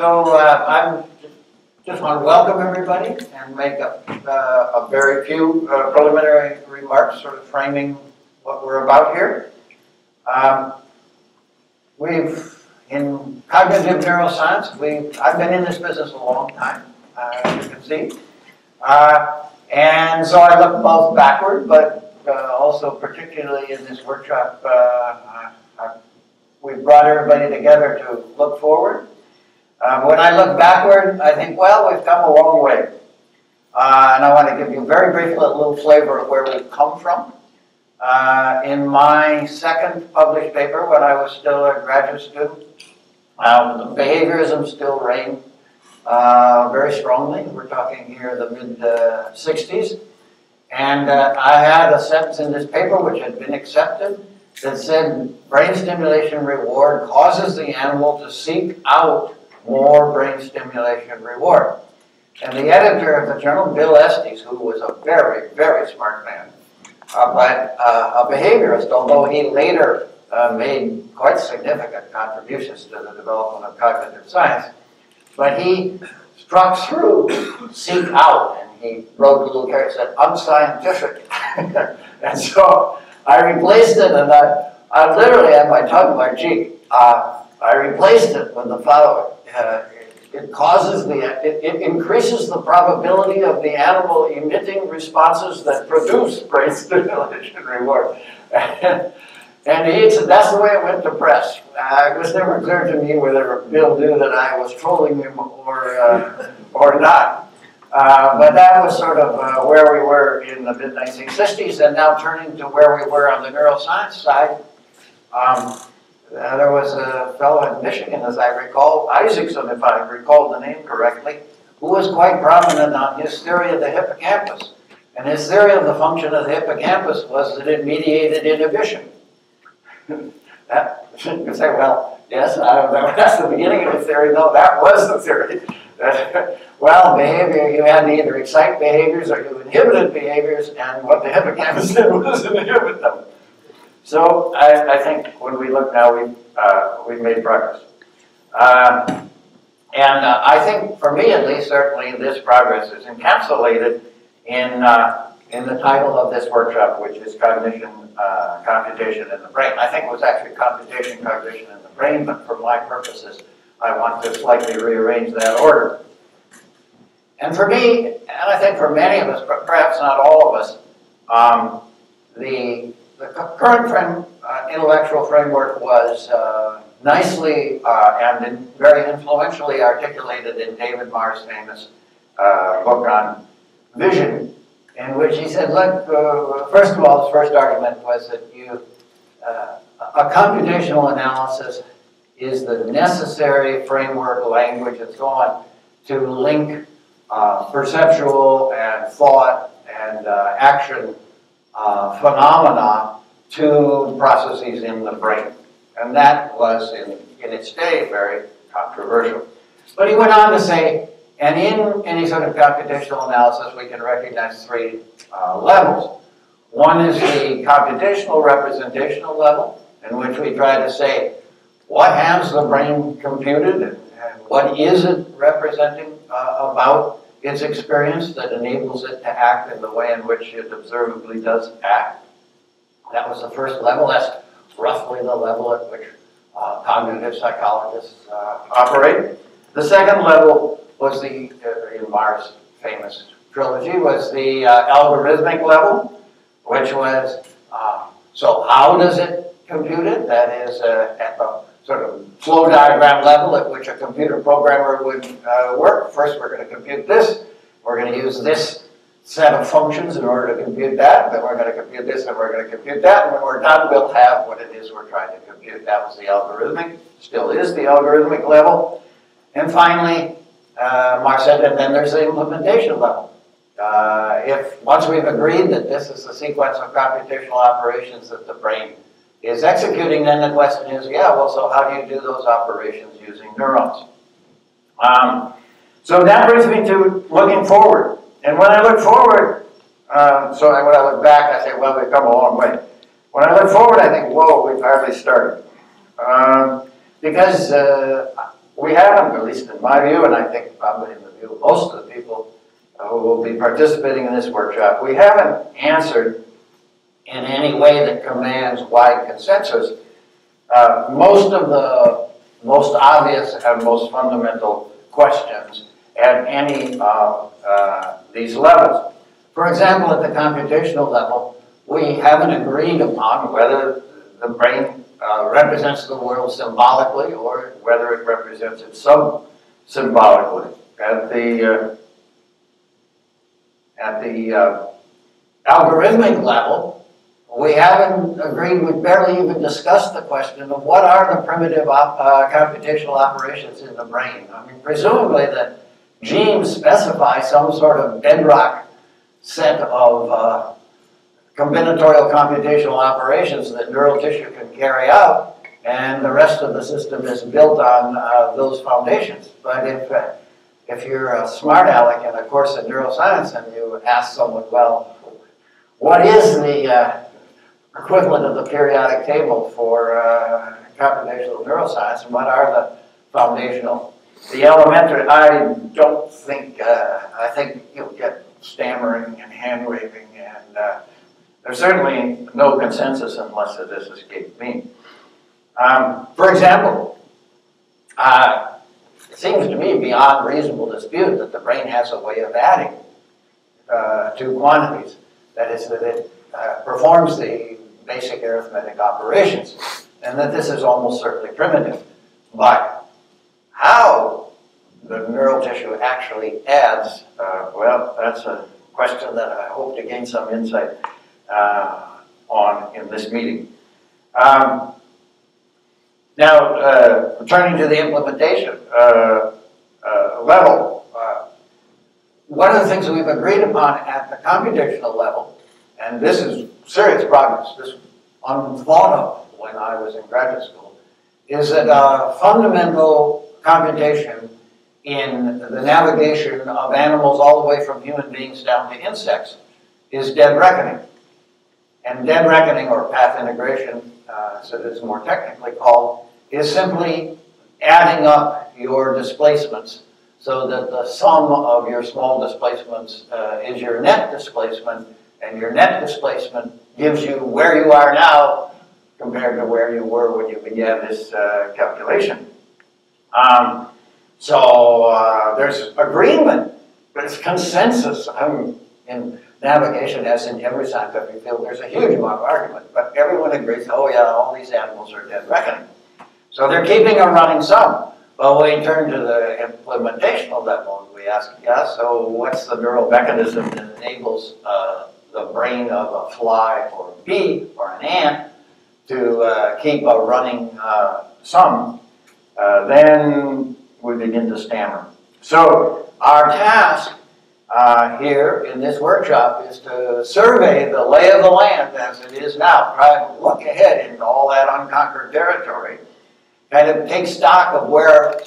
So uh, I'm just want to welcome everybody and make a, uh, a very few uh, preliminary remarks, sort of framing what we're about here. Um, we've in cognitive neuroscience, we I've been in this business a long time, uh, as you can see, uh, and so I look both backward, but uh, also particularly in this workshop, we've brought everybody together to look forward. Um, when I look backward, I think, well, we've come a long way. Uh, and I want to give you a very briefly a little flavor of where we've come from. Uh, in my second published paper, when I was still a graduate student, um, behaviorism still reigned uh, very strongly. We're talking here the mid-60s. and uh, I had a sentence in this paper which had been accepted that said brain stimulation reward causes the animal to seek out more brain stimulation reward. And the editor of the journal, Bill Estes, who was a very, very smart man, uh, but uh, a behaviorist, although he later uh, made quite significant contributions to the development of cognitive science, but he struck through seek out, and he wrote a little character said unscientific. and so I replaced it, and I, I literally had my tongue in my cheek. Uh, I replaced it with the following uh, it causes the, it, it, increases the probability of the animal emitting responses that produce brain stimulation reward. and he said that's the way it went to press. Uh, it was never clear to me whether Bill knew that I was trolling him or, uh, or not. Uh, but that was sort of uh, where we were in the mid-1960s, and now turning to where we were on the neuroscience side. Um, uh, there was a fellow in Michigan, as I recall, Isaacson, if I recall the name correctly, who was quite prominent on his theory of the hippocampus. And his theory of the function of the hippocampus was that it mediated inhibition. that, you say, well, yes, I don't know, that's the beginning of the theory. No, that was the theory. well, behavior, you had to either excite behaviors or you inhibited behaviors, and what the hippocampus did was inhibit them. So I, I think when we look now, we've, uh, we've made progress. Um, and uh, I think, for me at least, certainly this progress is encapsulated in, uh, in the title of this workshop, which is Cognition, uh, Computation in the Brain. I think it was actually Computation, Cognition in the Brain, but for my purposes, I want to slightly rearrange that order. And for me, and I think for many of us, but perhaps not all of us, um, the the current frame, uh, intellectual framework was uh, nicely uh, and very influentially articulated in David Marr's famous uh, book on vision, in which he said, look, uh, first of all, his first argument was that you, a computational analysis is the necessary framework, language, and so on to link perceptual and thought and action uh, phenomena to processes in the brain. And that was, in, in its day, very controversial. But he went on to say, and in any sort of computational analysis, we can recognize three uh, levels. One is the computational representational level, in which we try to say, what has the brain computed, and, what is it representing uh, about its experience that enables it to act in the way in which it observably does act. That was the first level. That's roughly the level at which uh, cognitive psychologists uh, operate. The second level was the, uh, in Marr's famous trilogy, was the uh, algorithmic level, which was, uh, so how does it compute it? That is uh, at the sort of flow diagram level at which a computer programmer would uh, work. First, we're going to compute this. We're going to use this set of functions in order to compute that. Then we're going to compute this, and we're going to compute that. And when we're done, we'll have what it is we're trying to compute. That was the algorithmic, still is the algorithmic level. And finally, uh, Marr said, and then there's the implementation level. Uh, if once we've agreed that this is the sequence of computational operations that the brain is executing, then the question is, yeah, well, so how do you do those operations using neurons? Um, so that brings me to looking forward. And when I look forward, uh, so when I look back, I say, well, we've come a long way. When I look forward, I think, whoa, we've hardly started. Um, because uh, we haven't, at least in my view, and I think probably in the view of most of the people who will be participating in this workshop, we haven't answered in any way that commands wide consensus uh, most of the most obvious and most fundamental questions at any of uh, these levels. For example, at the computational level, we haven't agreed upon whether the brain uh, represents the world symbolically or whether it represents it sub symbolically. At the uh, at the uh, algorithmic level, we haven't agreed, we've barely even discussed the question of what are the primitive op uh, computational operations in the brain. I mean, presumably the genes specify some sort of bedrock set of uh, combinatorial computational operations that neural tissue can carry out, and the rest of the system is built on uh, those foundations. But if, uh, if you're a smart aleck in a course in neuroscience and you ask someone, well, what is the uh, equivalent of the periodic table for uh, computational neuroscience, and what are the foundational, the elementary, I don't think, uh, I think you'll get stammering and hand waving, and uh, there's certainly no consensus unless it has escaped me. Um, for example, uh, it seems to me beyond reasonable dispute that the brain has a way of adding uh, two quantities. That is, that it uh, performs the basic arithmetic operations, and that this is almost certainly primitive. But how the neural tissue actually adds, uh, well, that's a question that I hope to gain some insight uh, on in this meeting. Um, now, uh, returning to the implementation uh, uh, level, uh, one of the things that we've agreed upon at the computational level, and this is serious progress, this unthought of when I was in graduate school, is that uh, fundamental computation in the navigation of animals all the way from human beings down to insects is dead reckoning. And dead reckoning, or path integration, uh, so it's more technically called, is simply adding up your displacements so that the sum of your small displacements uh, is your net displacement, and your net displacement gives you where you are now compared to where you were when you began this uh, calculation. Um, so uh, there's agreement, but it's consensus. I'm in navigation, as in every scientific field, there's a huge amount of argument, but everyone agrees, oh yeah, all these animals are dead reckoning. So they're keeping a running sum. But when we turn to the implementational level and we ask, yeah, so what's the neural mechanism that enables uh, the brain of a fly or a bee or an ant to uh, keep a running uh, sum? Uh, then we begin to stammer. So our task uh, here in this workshop is to survey the lay of the land as it is now, try and look ahead into all that unconquered territory, kind of take stock of where,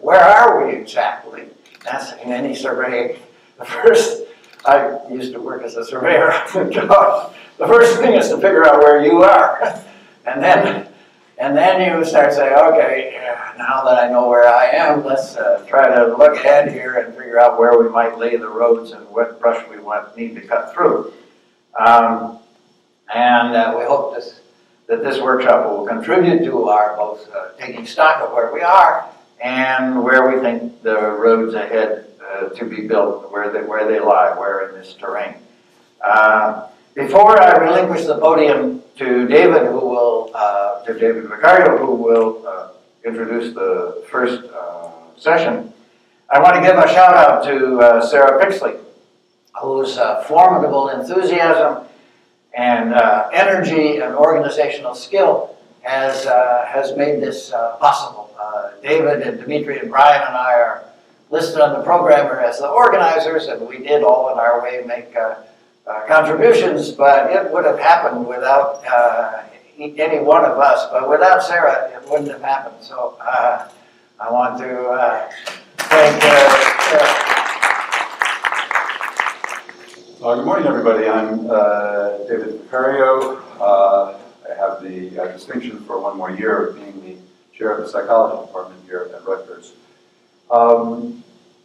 where are we exactly? That's in any survey. The first, I used to work as a surveyor. the first thing is to figure out where you are. And then and then you start saying, okay, now that I know where I am, let's uh, try to look ahead here and figure out where we might lay the roads and what brush we want, need to cut through. Um, and uh, we hope this, that this workshop will contribute to our both uh, taking stock of where we are and where we think the roads ahead uh, to be built, where they, where they lie, where in this terrain. Uh, before I relinquish the podium to David, who will, uh, to David Vicario, who will uh, introduce the first uh, session, I want to give a shout out to uh, Sarah Pixley, whose formidable enthusiasm and energy and organizational skill has, has made this possible. David and Dimitri and Brian and I are listed on the programmer as the organizers, and we did all in our way make uh, contributions, but it would have happened without uh, any one of us. But without Sarah, it wouldn't have happened. So uh, I want to uh, thank uh, Sarah. Uh, good morning, everybody. I'm David Vicario. I have the distinction for one more year of being the chair of the psychology department here at Rutgers. Um,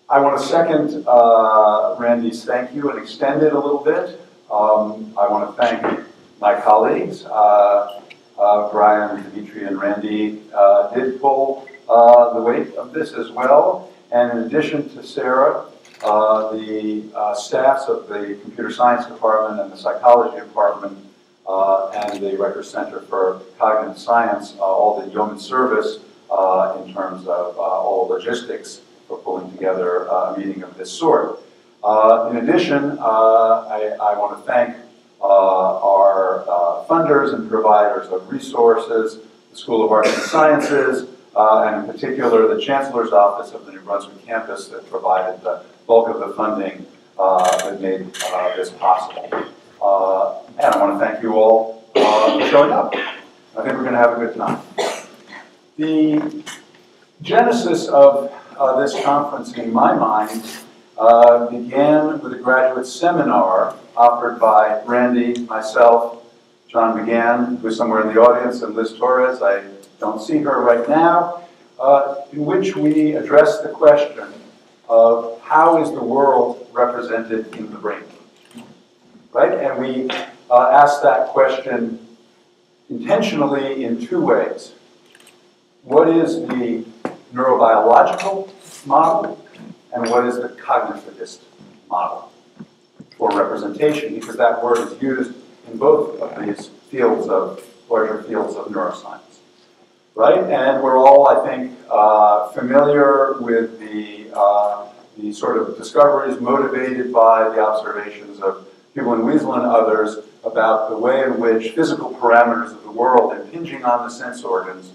I want to second uh, Randy's thank you and extend it a little bit. Um, I want to thank my colleagues, uh, uh, Brian, Dimitri, and Randy uh, did pull uh, the weight of this as well. And in addition to Sarah, uh, the staffs of the computer science department and the psychology department and the Rutgers Center for Cognitive Science, all the yeoman service in terms of all logistics for pulling together uh, a meeting of this sort. Uh, In addition, uh, I, I want to thank uh, our uh, funders and providers of resources, the School of Arts and Sciences, uh, and in particular, the Chancellor's Office of the New Brunswick campus that provided the bulk of the funding that made this possible. And I want to thank you all for showing up. I think we're going to have a good time. The genesis of uh, this conference, in my mind, uh, began with a graduate seminar offered by Randy, myself, John McGann, who's somewhere in the audience, and Liz Torres, I don't see her right now, uh, in which we addressed the question of how is the world represented in the brain? Right? And we uh, asked that question intentionally in two ways. What is the neurobiological model and what is the cognitivist model for representation? Because that word is used in both of these fields of, larger fields of neuroscience. Right? And we're all, I think, uh, familiar with the, uh, the sort of discoveries motivated by the observations of Hubel in Wiesel and others about the way in which physical parameters of the world impinging on the sense organs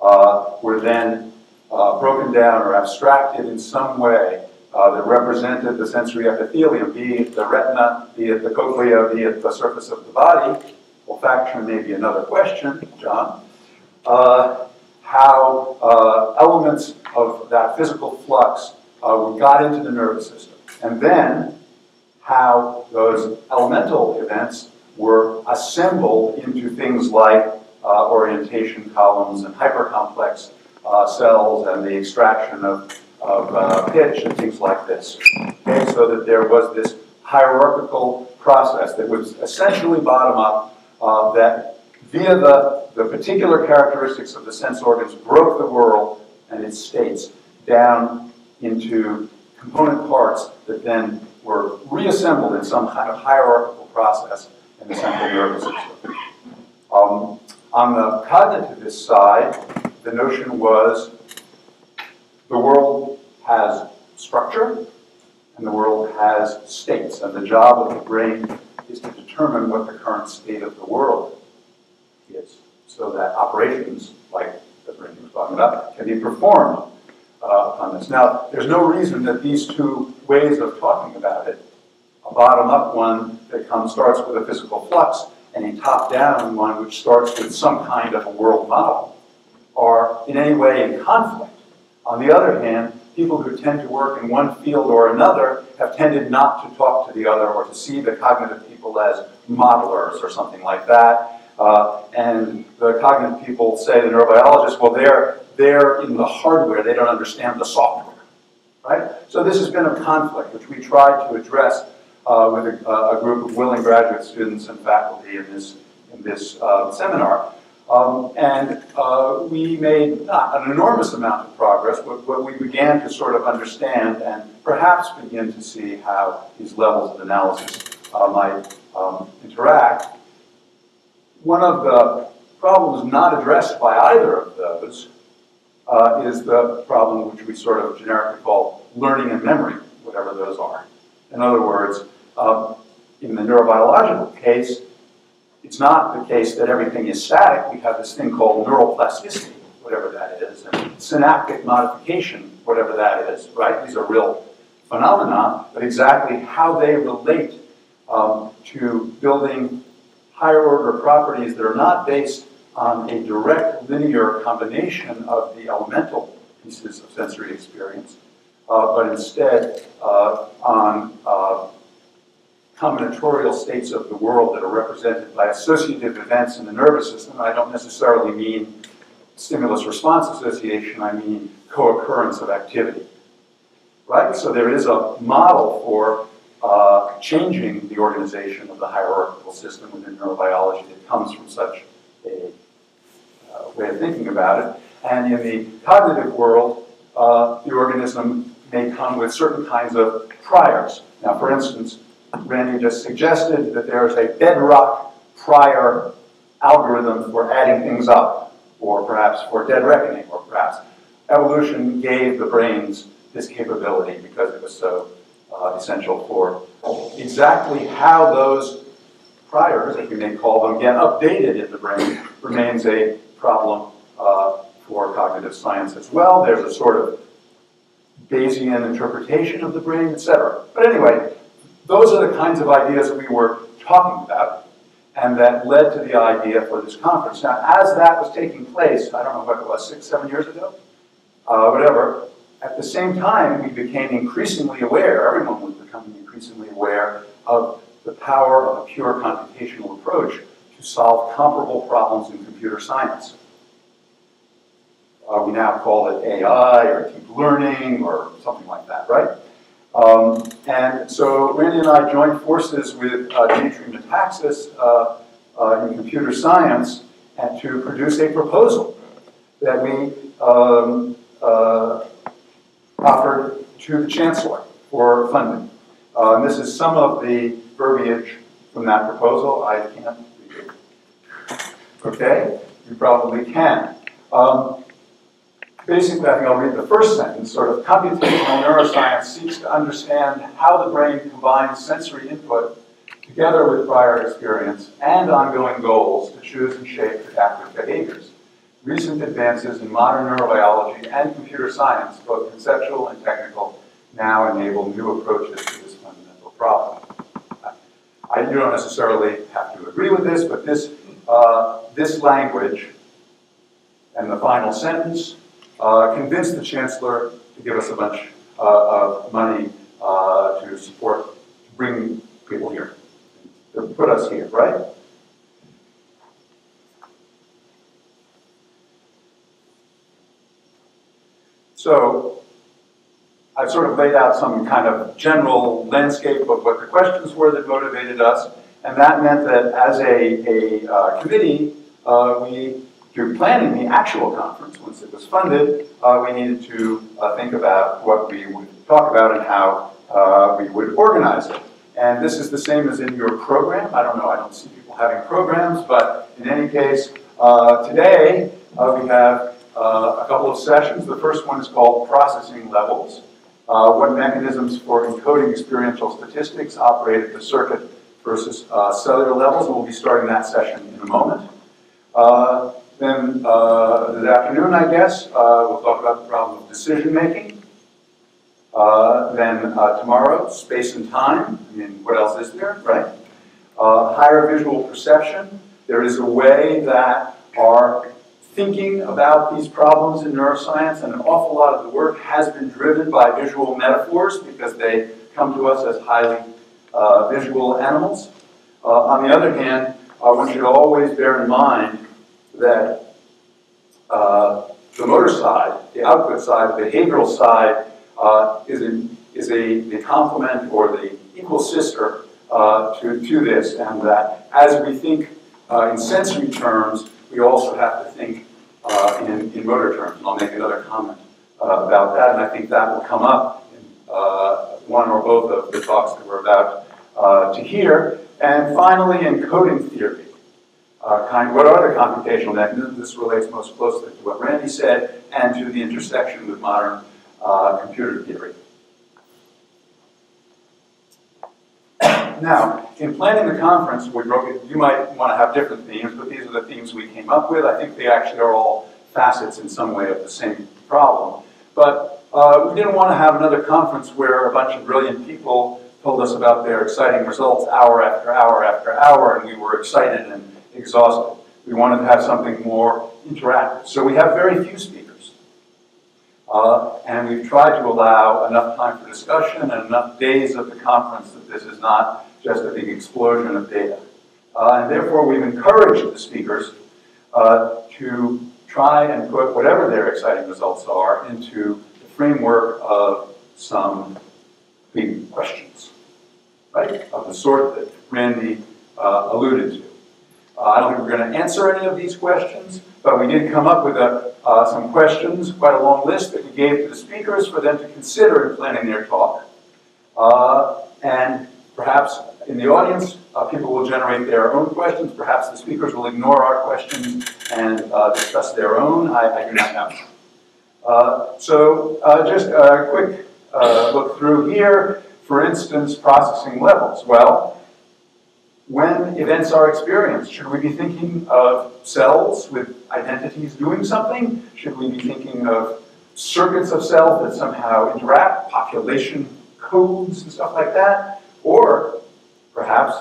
uh, were then uh, broken down or abstracted in some way uh, that represented the sensory epithelium, be it the retina, be it the cochlea, be it the surface of the body. Olfaction may be another question, John. Uh, how uh, elements of that physical flux uh, got into the nervous system. And then how those elemental events were assembled into things like uh, orientation columns and hypercomplex uh, cells and the extraction of, of uh, pitch and things like this. Okay, so that there was this hierarchical process that was essentially bottom up uh, that via the, the particular characteristics of the sense organs broke the world and its states down into component parts that then were reassembled in some kind of hierarchical process in the central nervous system. Um, on the cognitivist side, the notion was the world has structure and the world has states, and the job of the brain is to determine what the current state of the world is, so that operations, like the brain was talking about, can be performed uh, on this. Now, there's no reason that these two ways of talking about it, a bottom-up one that comes starts with a physical flux, and a top-down one which starts with some kind of a world model, are in any way in conflict. On the other hand, people who tend to work in one field or another have tended not to talk to the other or to see the cognitive people as modelers or something like that. Uh, and the cognitive people say, the neurobiologists, well, they're, they're in the hardware, they don't understand the software. Right? So this has been a conflict which we tried to address uh, with a, a, group of willing graduate students and faculty in this, in this uh, seminar. Um, and uh, we made not an enormous amount of progress, but, but, we began to sort of understand and perhaps begin to see how these levels of analysis uh, might um, interact. One of the problems not addressed by either of those uh, is the problem which we sort of generically call learning and memory, whatever those are. In other words, um, in the neurobiological case, it's not the case that everything is static. We have this thing called neuroplasticity, whatever that is, and synaptic modification, whatever that is, right? These are real phenomena, but exactly how they relate um, to building higher order properties that are not based on a direct linear combination of the elemental pieces of sensory experience, uh, but instead uh, on uh, combinatorial states of the world that are represented by associative events in the nervous system. I don't necessarily mean stimulus response association, I mean co-occurrence of activity. right? So there is a model for uh, changing the organization of the hierarchical system within neurobiology that comes from such a uh, way of thinking about it. And in the cognitive world, uh, the organism may come with certain kinds of priors. Now, for instance, Randy just suggested that there is a bedrock prior algorithm for adding things up, or perhaps for dead reckoning, or perhaps evolution gave the brains this capability because it was so uh, essential for exactly how those priors, if we may call them, get updated in the brain remains a problem uh, for cognitive science as well. There's a sort of Bayesian interpretation of the brain, etc. But anyway, those are the kinds of ideas that we were talking about and that led to the idea for this conference. Now, as that was taking place, I don't know what it was, six, seven years ago, uh, whatever, at the same time, we became increasingly aware, everyone was becoming increasingly aware of the power of a pure computational approach to solve comparable problems in computer science. Uh, we now call it AI or deep learning or something like that, right? Um, and so Randy and I joined forces with uh, Dimitri Metaxas uh, uh, in computer science and to produce a proposal that we um, uh, offered to the chancellor for funding. Uh, and this is some of the verbiage from that proposal. I can't read it. Okay, you probably can. Um, basically, I think I'll read the first sentence, sort of computational neuroscience seeks to understand how the brain combines sensory input together with prior experience and ongoing goals to choose and shape adaptive behaviors. Recent advances in modern neurobiology and computer science, both conceptual and technical, now enable new approaches to this fundamental problem. I, you don't necessarily have to agree with this, but this, uh, this language and the final sentence uh, convinced the chancellor to give us a bunch uh, of money uh, to support, to bring people here, to put us here, right? So I've sort of laid out some kind of general landscape of what the questions were that motivated us, and that meant that as a, a uh, committee, uh, we through planning the actual conference, once it was funded, uh, we needed to uh, think about what we would talk about and how uh, we would organize it. And this is the same as in your program. I don't know, I don't see people having programs, but in any case, uh, today uh, we have uh, a couple of sessions. The first one is called Processing Levels. what mechanisms for encoding experiential statistics operate at the circuit versus cellular levels, and we'll be starting that session in a moment. Uh, then uh, this afternoon, I guess, uh, we'll talk about the problem of decision making. Uh, then uh, tomorrow, space and time. I mean, what else is there, right? Uh, higher visual perception. There is a way that our thinking about these problems in neuroscience and an awful lot of the work has been driven by visual metaphors because they come to us as highly uh, visual animals. on the other hand, one should always bear in mind that uh, the motor side, the output side, the behavioral side, uh, is, a, is a, the complement or the equal sister uh, to, to this, and that as we think uh, in sensory terms, we also have to think uh, in, in motor terms. And I'll make another comment uh, about that, and I think that will come up in one or both of the talks that we're about to hear. And finally, encoding theory uh, kind, what are the computational mechanisms? This relates most closely to what Randy said and to the intersection with modern uh, computer theory. now, in planning the conference, we broke it, you might want to have different themes, but these are the themes we came up with. I think they actually are all facets in some way of the same problem. But uh, we didn't want to have another conference where a bunch of brilliant people told us about their exciting results hour after hour after hour, and we were excited and exhausted. We wanted to have something more interactive. So we have very few speakers. Uh, and we've tried to allow enough time for discussion and enough days of the conference that this is not just a big explosion of data. Uh, and therefore, we've encouraged the speakers uh, to try and put whatever their exciting results are into the framework of some big questions, right? Of the sort that Randy uh, alluded to. Uh, I don't think we're going to answer any of these questions, but we did come up with a, uh, some questions, quite a long list that we gave to the speakers for them to consider in planning their talk. Uh, and perhaps in the audience, uh, people will generate their own questions. Perhaps the speakers will ignore our questions and uh, discuss their own. I, I do not know. Uh, so just a quick look through here. For instance, processing levels. Well, when events are experienced, should we be thinking of cells with identities doing something? Should we be thinking of circuits of cells that somehow interact, population codes and stuff like that? Or perhaps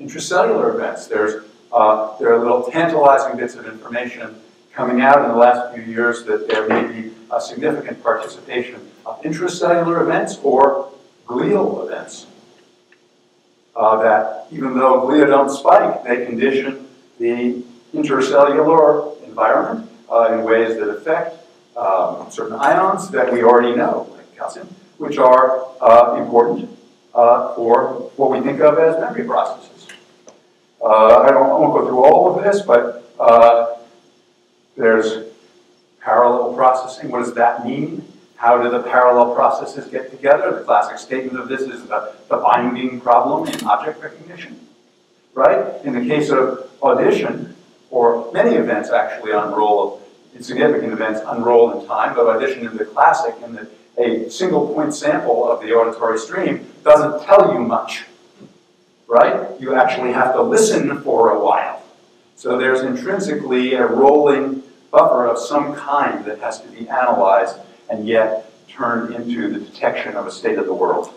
intracellular events. There's, uh, there are little tantalizing bits of information coming out in the last few years that there may be a significant participation of intracellular events or glial events. Uh, that even though glia don't spike, they condition the intercellular environment uh, in ways that affect um, certain ions that we already know, like calcium, which are uh, important uh, for what we think of as memory processes. Uh, I, don't, I won't go through all of this, but uh, there's parallel processing. What does that mean? How do the parallel processes get together? The classic statement of this is the, the binding problem in object recognition, right? In the case of audition, or many events actually unroll, significant events unroll in time, but audition is the classic in that a single point sample of the auditory stream doesn't tell you much, right? You actually have to listen for a while. So there's intrinsically a rolling buffer of some kind that has to be analyzed and yet turned into the detection of a state of the world.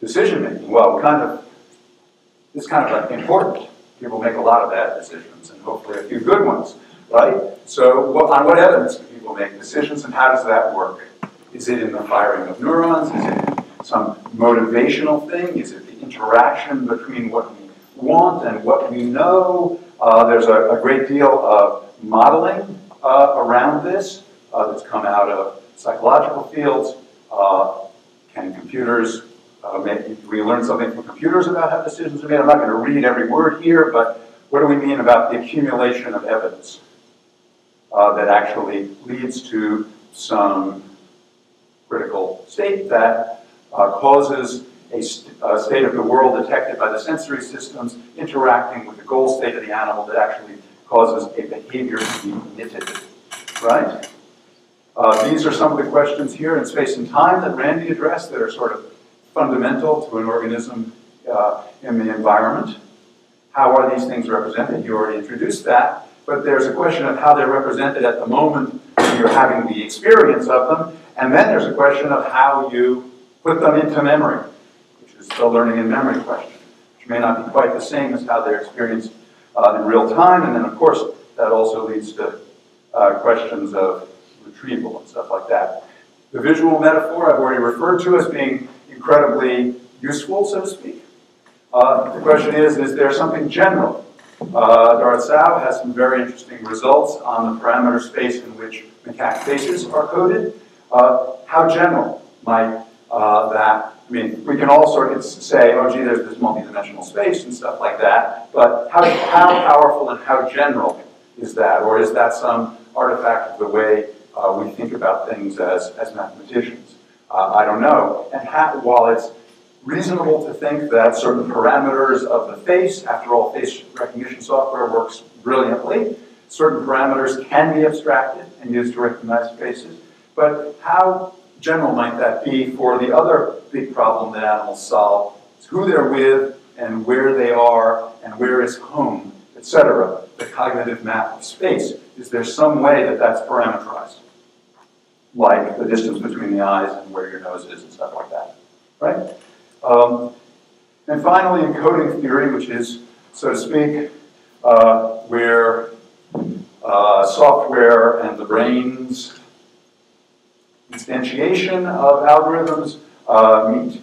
Decision making, well, kind of, it's kind of important. People make a lot of bad decisions and hopefully a few good ones, right? So what, on what evidence do people make decisions and how does that work? Is it in the firing of neurons? Is it some motivational thing? Is it the interaction between what we want and what we know? Uh, there's a, a, great deal of modeling uh, around this uh, that's come out of psychological fields. Uh, can computers uh, make, we learn something from computers about how decisions are made? I'm not going to read every word here, but what do we mean about the accumulation of evidence uh, that actually leads to some critical state that causes a, st a, state of the world detected by the sensory systems interacting with the goal state of the animal that actually causes a behavior to be emitted, right? Uh, these are some of the questions here in space and time that Randy addressed that are sort of fundamental to an organism uh, in the environment. How are these things represented? You already introduced that, but there's a question of how they're represented at the moment when you're having the experience of them, and then there's a question of how you put them into memory, which is the learning and memory question, which may not be quite the same as how they're experienced in real time. And then, of course, that also leads to uh, questions of retrieval and stuff like that. The visual metaphor I've already referred to as being incredibly useful, so to speak. Uh, the question is, is there something general? Uh, has some very interesting results on the parameter space in which macaque faces are coded. Uh, how general might uh, that, I mean, we can all sort of say, oh gee, there's this multidimensional space and stuff like that, but how, how powerful and how general is that? Or is that some artifact of the way uh, we think about things as, as mathematicians? Uh, I don't know. And how, while it's reasonable to think that certain parameters of the face, after all, face recognition software works brilliantly, certain parameters can be abstracted and used to recognize faces. But how general might that be for the other big problem that animals solve? It's who they're with and where they are and where is home, etc. The cognitive map of space. Is there some way that that's parameterized? Like the distance between the eyes and where your nose is and stuff like that, right? Um, and finally, encoding theory, which is, so to speak, uh, where uh, software and the brain's instantiation of algorithms uh, meet.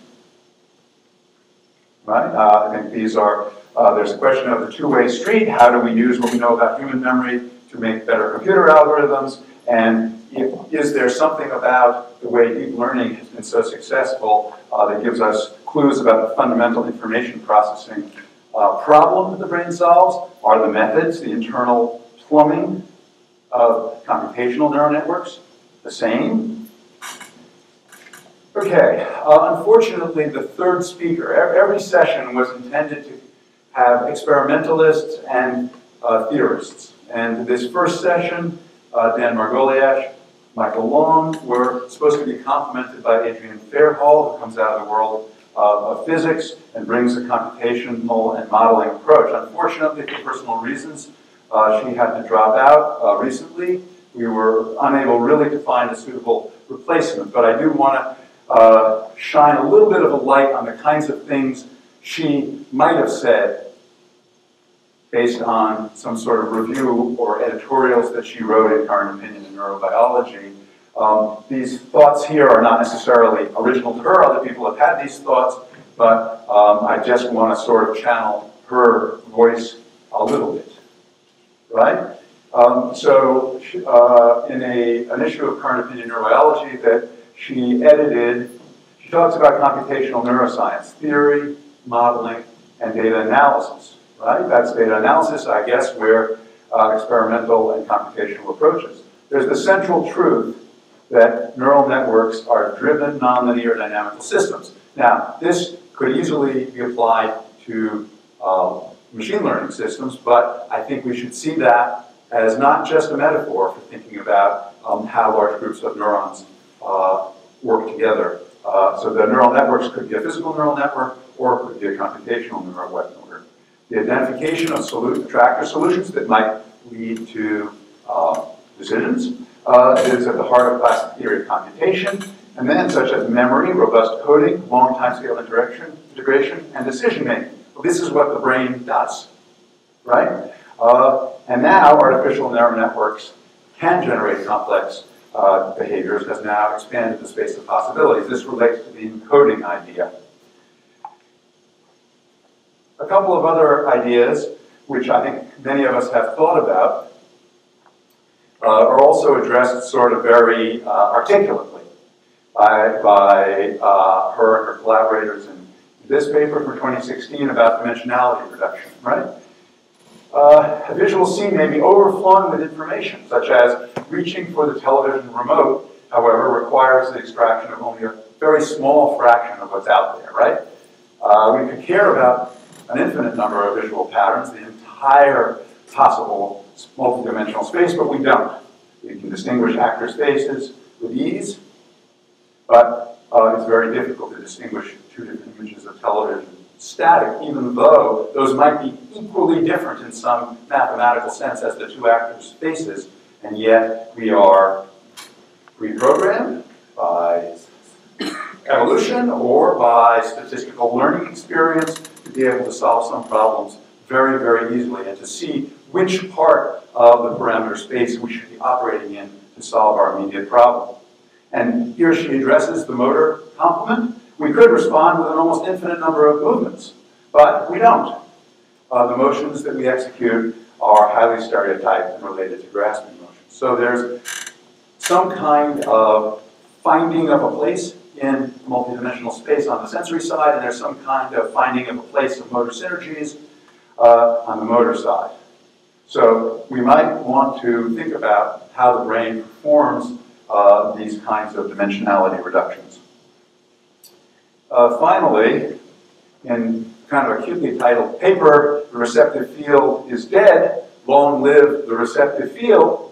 Right? Uh, I think these are, uh, there's a question of the two-way street. How do we use what we know about human memory to make better computer algorithms? And if- is there something about the way deep learning has been so successful uh, that gives us clues about the fundamental information processing uh, problem that the brain solves? Are the methods, the internal plumbing of computational neural networks the same? Okay, uh, unfortunately, the third speaker, every session was intended to have experimentalists and uh, theorists. And this first session, uh, Dan Margoliash, Michael Long, were supposed to be complemented by Adrienne Fairhall, who comes out of the world of physics and brings a computational and modeling approach. Unfortunately, for personal reasons, uh, she had to drop out uh, recently. We were unable really to find a suitable replacement, but I do want to uh, shine a little bit of a light on the kinds of things she might have said based on some sort of review or editorials that she wrote in Current Opinion in Neurobiology. Um, these thoughts here are not necessarily original to her. Other people have had these thoughts, but um, I just want to sort of channel her voice a little bit, right? Um, so uh, in a, an issue of Current Opinion in Neurobiology that she edited, she talks about computational neuroscience, theory, modeling, and data analysis right? That's data analysis, I guess, where uh, experimental and computational approaches. There's the central truth that neural networks are driven nonlinear dynamical systems. Now, this could easily be applied to uh, machine learning systems, but I think we should see that as not just a metaphor for thinking about um, how large groups of neurons uh, work together. Uh, so the neural networks could be a physical neural network or it could be a computational neural network the identification of solu attractor solutions that might lead to uh, decisions is at the heart of classic theory of computation, and then such as memory, robust coding, long timescale integration, integration, and decision making. Well, this is what the brain does, right? Uh, and now artificial neural networks can generate complex uh, behaviors, has now expanded the space of possibilities. This relates to the encoding idea. A couple of other ideas, which I think many of us have thought about, uh, are also addressed sort of very uh, articulately by, by uh, her and her collaborators in this paper from 2016 about dimensionality reduction, right? Uh, a visual scene may be overflowing with information, such as reaching for the television remote, however, requires the extraction of only a very small fraction of what's out there, right? Uh, we could care about an infinite number of visual patterns, the entire possible multidimensional space, but we don't. We can distinguish actors' faces with ease, but uh, it's very difficult to distinguish two different images of television static, even though those might be equally different in some mathematical sense as the two actors' spaces, and yet we are reprogrammed by evolution or by statistical learning experience to be able to solve some problems very, very easily and to see which part of the parameter space we should be operating in to solve our immediate problem. And here she addresses the motor complement. We could respond with an almost infinite number of movements, but we don't. Uh, the motions that we execute are highly stereotyped and related to grasping motions. So there's some kind of finding of a place in multidimensional space on the sensory side, and there's some kind of finding of a place of motor synergies uh, on the motor side. So we might want to think about how the brain performs uh, these kinds of dimensionality reductions. Uh, finally, in kind of a cutely titled paper, The Receptive Field is Dead, Long Live the Receptive Field,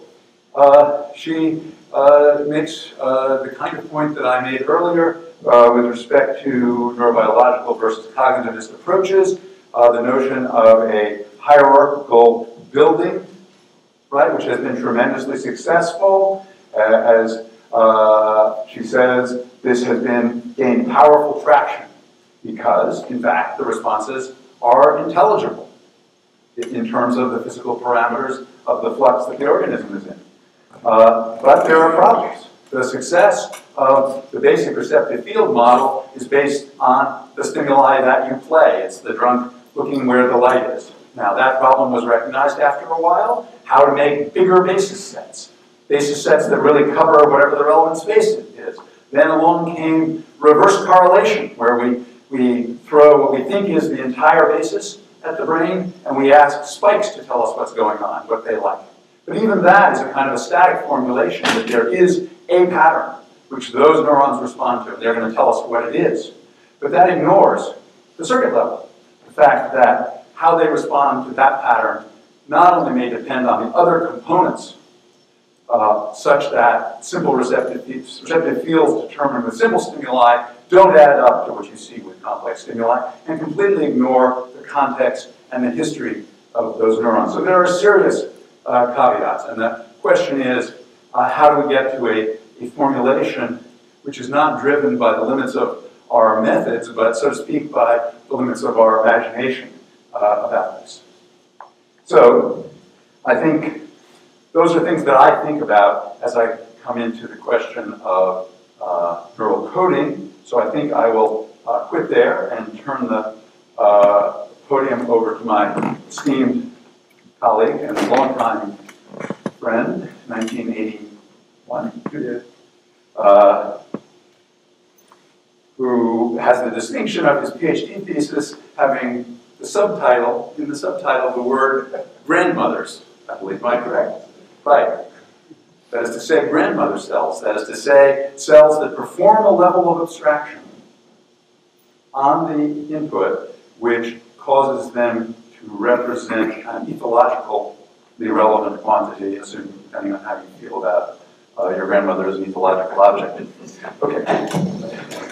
uh, she uh, makes uh, the kind of point that I made earlier uh, with respect to neurobiological versus cognitivist approaches, uh, the notion of a hierarchical building, right, which has been tremendously successful. As she says, this has been gained powerful traction because, in fact, the responses are intelligible in terms of the physical parameters of the flux that the organism is in. Uh, but there are problems. The success of the basic receptive field model is based on the stimuli that you play. It's the drunk looking where the light is. Now, that problem was recognized after a while, how to make bigger basis sets. basis sets that really cover whatever the relevant space is. Then along came reverse correlation, where we, we throw what we think is the entire basis at the brain, and we ask spikes to tell us what's going on, what they like. But even that is a kind of a static formulation, that there is a pattern which those neurons respond to. They're going to tell us what it is. But that ignores the circuit level. The fact that how they respond to that pattern not only may depend on the other components, uh, such that simple receptive, receptive fields determined with simple stimuli don't add up to what you see with complex stimuli, and completely ignore the context and the history of those neurons. So there are serious uh, caveats, and the question is, uh, how do we get to a, a formulation which is not driven by the limits of our methods, but so to speak, by the limits of our imagination uh, about this. So I think those are things that I think about as I come into the question of uh, neural coding. So I think I will uh, quit there and turn the uh, podium over to my esteemed colleague and longtime friend, 1981, uh, who has the distinction of his PhD thesis having the subtitle, in the subtitle, the word grandmothers. I believe, am I correct? Right. That is to say, grandmother cells. That is to say, cells that perform a level of abstraction on the input which causes them to represent an ethologically relevant quantity, assuming, depending on how you feel about uh, your grandmother as an ethological object. Okay.